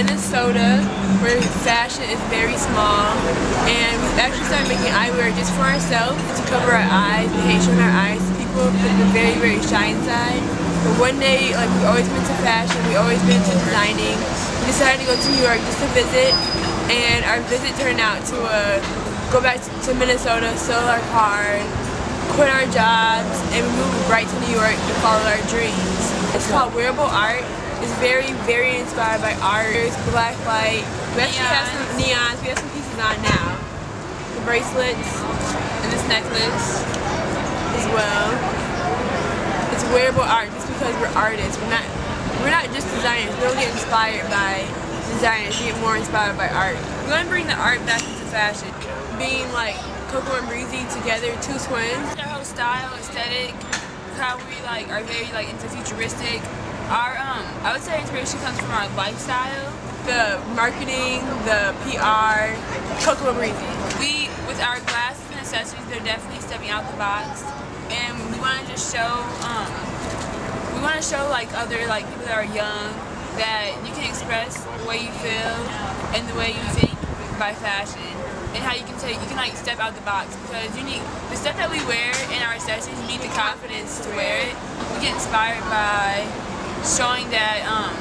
Minnesota where fashion is very small and we actually started making eyewear just for ourselves to cover our eyes to hate showing our eyes to people because we're very very shy inside. But one day, like we've always been to fashion, we've always been to designing. We decided to go to New York just to visit and our visit turned out to uh, go back to Minnesota, sell our car, quit our jobs and move right to New York to follow our dreams. It's called Wearable Art it's very, very inspired by art. It's black light. We actually have some neons. We have some pieces on now. The bracelets and this necklace as well. It's wearable art just because we're artists. We're not we're not just designers. We don't get inspired by designers. We get more inspired by art. We want to bring the art back into fashion. Being like Coco and Breezy together, two twins. Their whole style, aesthetic, how we like are very like into futuristic. Our um, I would say inspiration comes from our lifestyle, the marketing, the PR, Coco Breezy. We, with our glasses and accessories, they're definitely stepping out the box, and we want to just show, um, we want to show like other like people that are young that you can express the way you feel and the way you think by fashion and how you can take you can like step out the box because you need the stuff that we wear in our sessions. you need the confidence to wear it we get inspired by showing that um,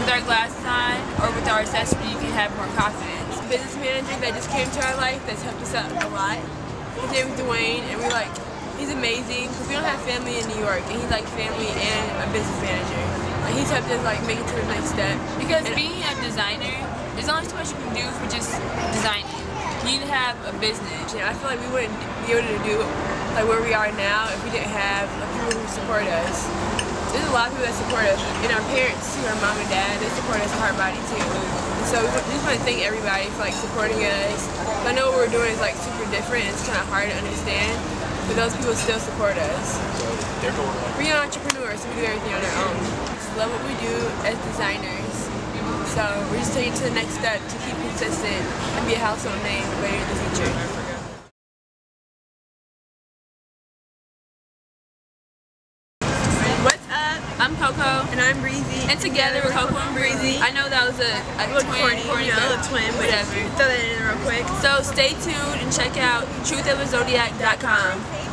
with our glasses on or with our accessory, you can have more confidence. Business manager that just came to our life that's helped us out a lot. His name is Dwayne, and we're like, he's amazing because we don't have family in New York, and he's like family and a business manager. Like he's helped us like make it to the next step. Because and being a designer, there's only so much you can do for just designing. To have a business. And I feel like we wouldn't be able to do like where we are now if we didn't have like, people who support us there's a lot of people that support us, and our parents too, our mom and dad, they support us hard body too. And so we just want to thank everybody for like supporting us. I know what we're doing is like super different, it's kind of hard to understand, but those people still support us. We're entrepreneurs, so we do everything on our own. Just love what we do as designers. So we're just taking it to the next step to keep consistent and be a household name later in the future. What's up? I'm Coco. And I'm Breezy. And together we're Coco and Breezy. I know that was a, a, twin, corny, corny, you know, a twin, whatever. Throw that in real quick. So stay tuned and check out truthotherzodiac.com.